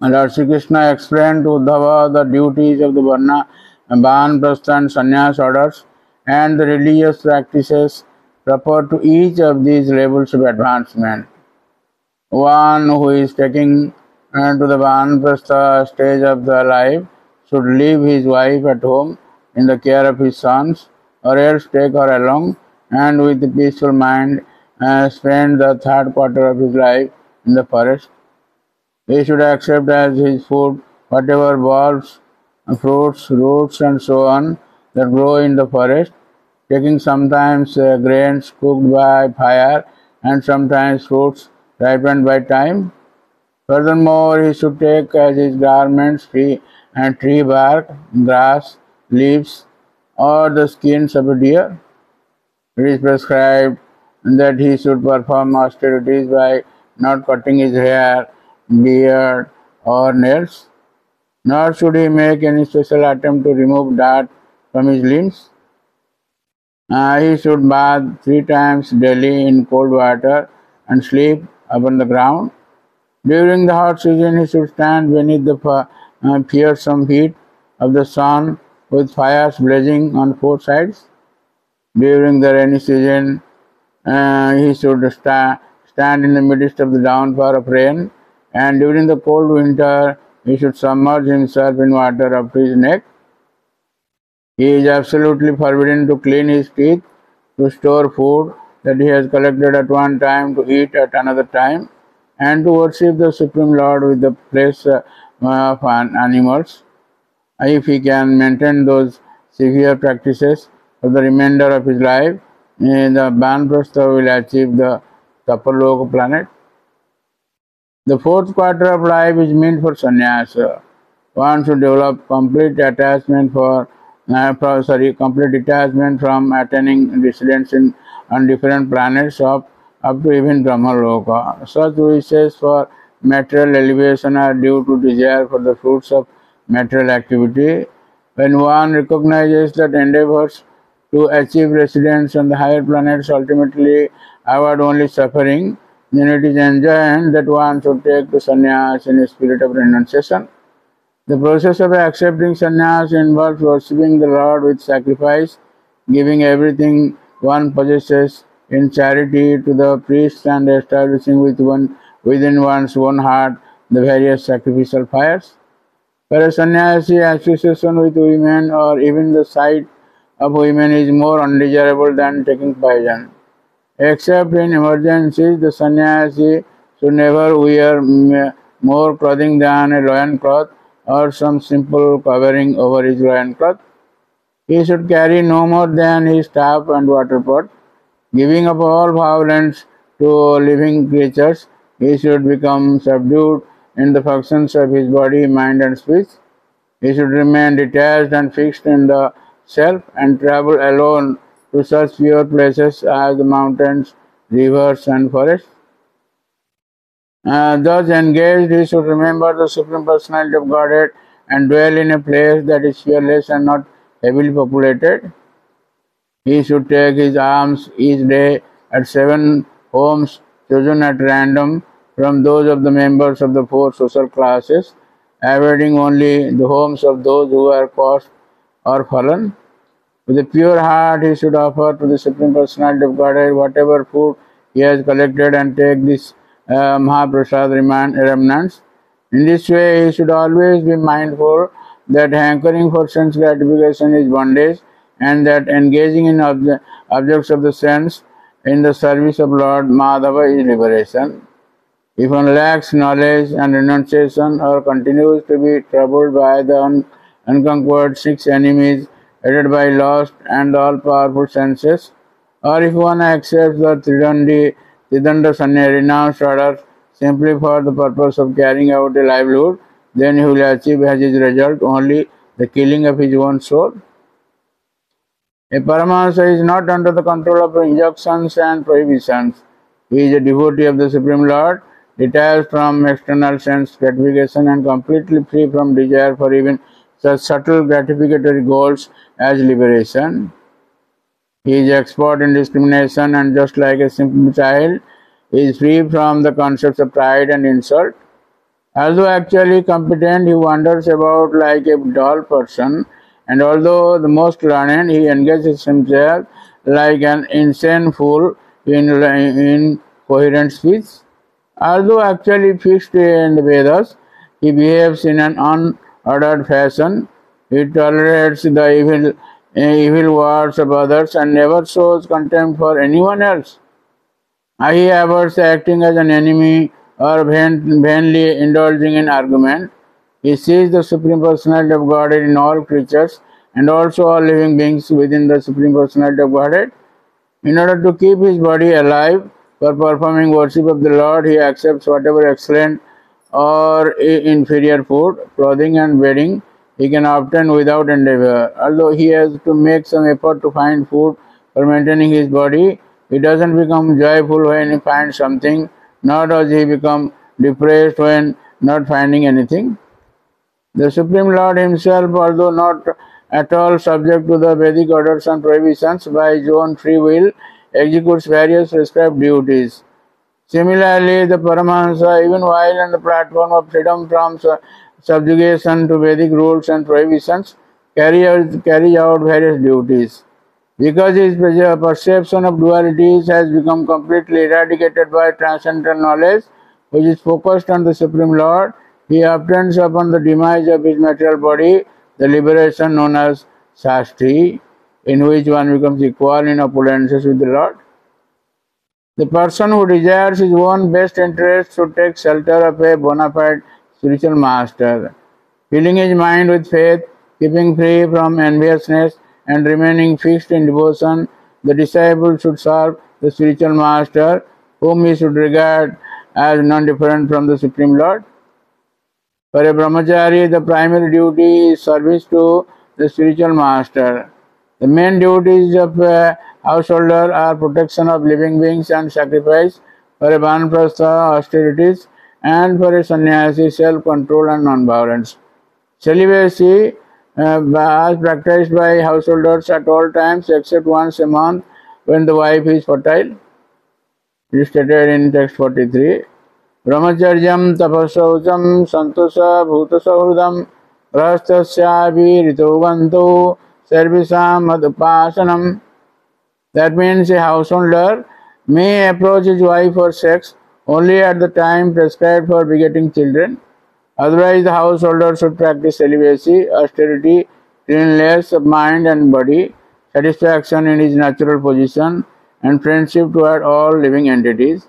Lord Sri Krishna explained to Uddhava the duties of the Varna, Banprastha and Sannyas orders and the religious practices proper to each of these levels of advancement. One who is taking uh, to the Banprastha stage of the life should leave his wife at home in the care of his sons, or else take her along and with a peaceful mind uh, spend the third quarter of his life in the forest. He should accept as his food whatever bulbs, fruits, roots, and so on that grow in the forest taking sometimes uh, grains cooked by fire and sometimes fruits ripened by time. Furthermore, he should take as his garments tree and tree bark, grass, leaves, or the skins of a deer. It is prescribed that he should perform austerities by not cutting his hair, beard, or nails, nor should he make any special attempt to remove dirt from his limbs. Uh, he should bathe three times daily in cold water and sleep upon the ground. During the hot season, he should stand beneath the uh, fearsome heat of the sun with fires blazing on four sides. During the rainy season, uh, he should sta- stand in the midst of the downpour of rain, and during the cold winter, he should submerge himself in water up to his neck. He is absolutely forbidden to clean his teeth, to store food that he has collected at one time, to eat at another time, and to worship the Supreme Lord with the flesh uh, of animals. If he can maintain those severe practices for the remainder of his life, the Banprastha will achieve the Tapoloka planet. The fourth quarter of life is meant for sannyasa. One should develop complete attachment for uh, sorry, complete detachment from attaining residence in on different planets of up to even Brahmaloka. Such wishes for material elevation are due to desire for the fruits of material activity. When one recognizes that endeavors to achieve residence on the higher planets ultimately avoid only suffering, then it is enjoined that one should take the sannyas in a spirit of renunciation. The process of accepting sannyas involves worshipping the Lord with sacrifice, giving everything one possesses in charity to the priests and establishing with one, within one's own heart the various sacrificial fires. For a sannyasi, association with women or even the sight of women is more undesirable than taking poison. Except in emergencies, the sannyasi should never wear more clothing than a loin cloth or some simple covering over his loin cloth. He should carry no more than his staff and water pot. Giving up all violence to living creatures, he should become subdued in the functions of his body, mind, and speech. He should remain detached and fixed in the self and travel alone to such pure places as the mountains, rivers, and forests. Uh, thus engaged, he should remember the Supreme Personality of Godhead and dwell in a place that is fearless and not heavily populated. He should take his alms each day at seven homes chosen at random from those of the members of the four social classes, avoiding only the homes of those who are cursed or fallen. With a pure heart, he should offer to the Supreme Personality of Godhead whatever food he has collected and take this uh, Mahaprasad remnants. In this way, he should always be mindful that hankering for sense gratification is bondage and that engaging in obje- objects of the sense in the service of Lord Madhava is liberation. If one lacks knowledge and renunciation or continues to be troubled by the un- unconquered six enemies headed by lost and all powerful senses, or if one accepts the Tridandi Tridanda Sanya renounced orders simply for the purpose of carrying out a livelihood, then he will achieve as his result only the killing of his own soul. A Paramahansa is not under the control of injunctions and prohibitions. He is a devotee of the Supreme Lord, detached from external sense gratification and completely free from desire for even such subtle gratificatory goals as liberation. He is expert in discrimination and just like a simple child, he is free from the concepts of pride and insult. Although actually competent, he wanders about like a dull person, and although the most learned, he engages himself like an insane fool in incoherent speech. Although actually fixed in the Vedas, he behaves in an unordered fashion. It tolerates the evil, evil words of others and never shows contempt for anyone else. He avoids acting as an enemy or vain, vainly indulging in argument. He sees the Supreme Personality of Godhead in all creatures and also all living beings within the Supreme Personality of Godhead. In order to keep his body alive for performing worship of the Lord, he accepts whatever excellent or inferior food, clothing, and bedding he can obtain without endeavor. Although he has to make some effort to find food for maintaining his body, he doesn't become joyful when he finds something, nor does he become depressed when not finding anything. The Supreme Lord Himself, although not at all subject to the Vedic orders and prohibitions, by his own free will executes various prescribed duties. Similarly, the Paramahansa, even while on the platform of freedom from subjugation to Vedic rules and prohibitions, carries, carries out various duties. Because his perception of dualities has become completely eradicated by transcendental knowledge, which is focused on the Supreme Lord, he obtains upon the demise of his material body the liberation known as Sashti, in which one becomes equal in opulences with the Lord. The person who desires his own best interest should take shelter of a bona fide spiritual master. Filling his mind with faith, keeping free from enviousness, and remaining fixed in devotion, the disciple should serve the spiritual master, whom he should regard as non different from the Supreme Lord. For a brahmachari, the primary duty is service to the spiritual master. The main duties of a householder are protection of living beings and sacrifice for a vanprastha austerities and for a sannyasi self-control and non-violence. Celibacy uh, as practiced by householders at all times except once a month when the wife is fertile. It is stated in text 43. Brahmacharyam tapasaucham santosa bhutasahudam virito gantu Servisam That means a householder may approach his wife for sex only at the time prescribed for begetting children. Otherwise, the householder should practice celibacy, austerity, cleanliness of mind and body, satisfaction in his natural position, and friendship toward all living entities.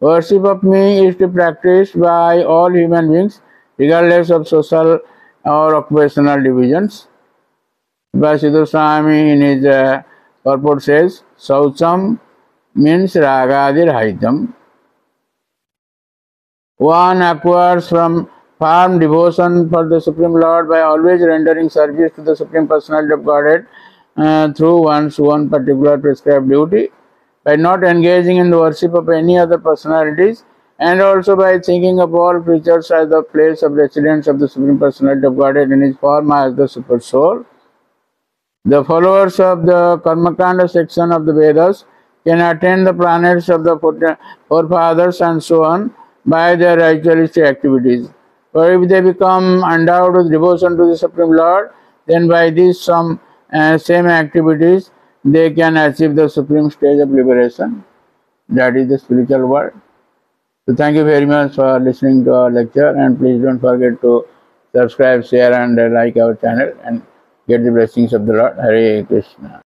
Worship of me is to practice by all human beings, regardless of social or occupational divisions. Vasiddha Swami in his uh, purport says, Saucham means ragadir haitam. One acquires from firm devotion for the Supreme Lord by always rendering service to the Supreme Personality of Godhead uh, through one's own particular prescribed duty, by not engaging in the worship of any other personalities, and also by thinking of all creatures as the place of residence of the Supreme Personality of Godhead in his form as the Super Soul. The followers of the Karmakanda section of the Vedas can attain the planets of the forefathers and so on by their ritualistic activities. For if they become endowed with devotion to the Supreme Lord, then by these some uh, same activities they can achieve the supreme stage of liberation. That is the spiritual world. So thank you very much for listening to our lecture and please don't forget to subscribe, share and like our channel and get the blessings of the Lord. Hare Krishna.